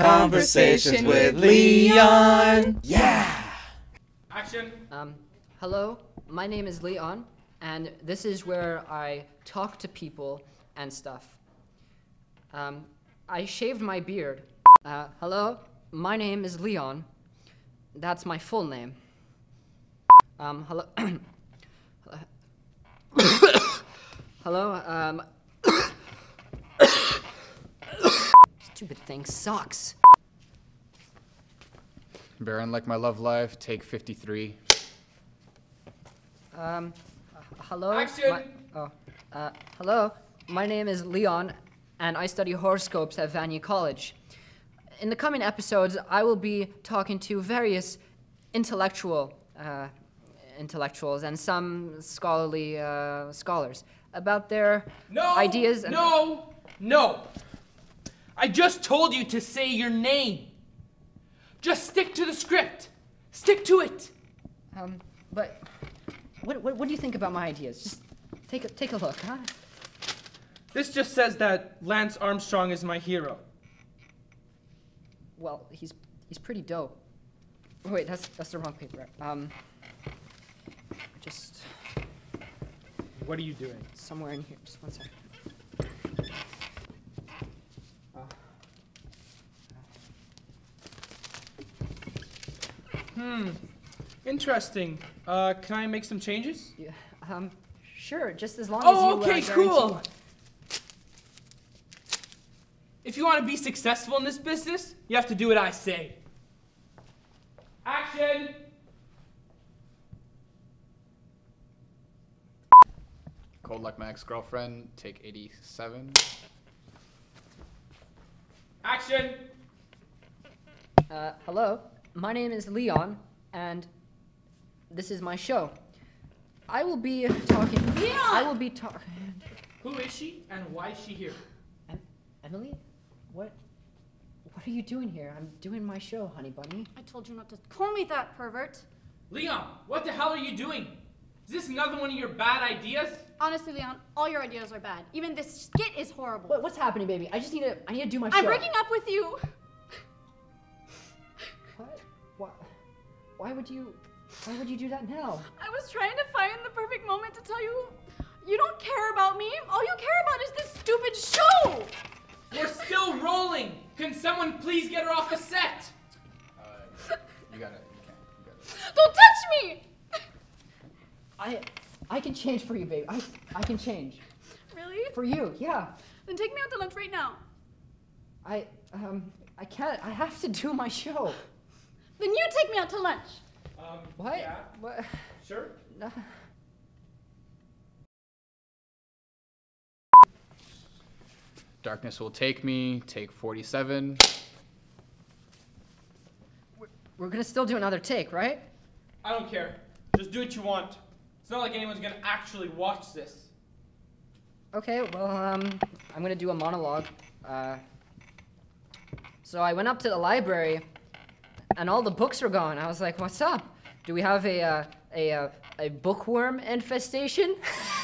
Conversations with Leon. Yeah. Action. Um, hello, my name is Leon, and this is where I talk to people and stuff. Um, I shaved my beard. Uh, hello, my name is Leon. That's my full name. Um, hello. hello, um. Stupid thing sucks. Barren, like my love life, take 53. Um, uh, hello? Action! My, oh, uh, hello. My name is Leon, and I study horoscopes at Vanier College. In the coming episodes, I will be talking to various intellectual uh, intellectuals and some scholarly uh, scholars about their No. ideas. And No. No. I just told you to say your name. Just stick to the script. Stick to it. Um, but what, what, what do you think about my ideas? Just take a, take a look, huh? This just says that Lance Armstrong is my hero. Well, he's he's pretty dope. Oh, wait, that's that's the wrong paper. Um, just What are you doing? somewhere in here. Just one second. Hmm. Interesting. Uh, can I make some changes? yeah, um, sure. Just as long as you. Oh, okay, uh, cool. If you want to be successful in this business, you have to do what I say. Action! Cold like my ex-girlfriend, take 87. Action! Uh, hello, my name is Leon, and this is my show. I will be talking. Leon! I will be talking. Who is she and why is she here? Emily, what? What are you doing here? I'm doing my show, honey bunny. I told you not to call me that, pervert. Leon, what the hell are you doing? Is this another one of your bad ideas? Honestly, Leon, all your ideas are bad. Even this skit is horrible. What, what's happening, baby? I just need to. I need to do my show. I'm show. breaking up with you. Why would you? Why would you do that now? I was trying to find the perfect moment to tell you you don't care about me. All you care about is this stupid show. We're still rolling! Can someone please get her off the set? Uh, you got it. You can. You got it. Don't touch me. I, I can change for you, baby. I, I can change Really? for you. Yeah. Then take me out to lunch right now. I, um, I can't. I have to do my show. Then you take me out to lunch. Um, What? Yeah, What? sure. No. Darkness will take me, take 47. We're gonna still do another take, right? I don't care. Just do what you want. It's not like anyone's gonna actually watch this. Okay. Well, um, I'm gonna do a monologue. Uh. So I went up to the library, and all the books were gone. I was like, "What's up? Do we have a uh, a uh, a bookworm infestation?"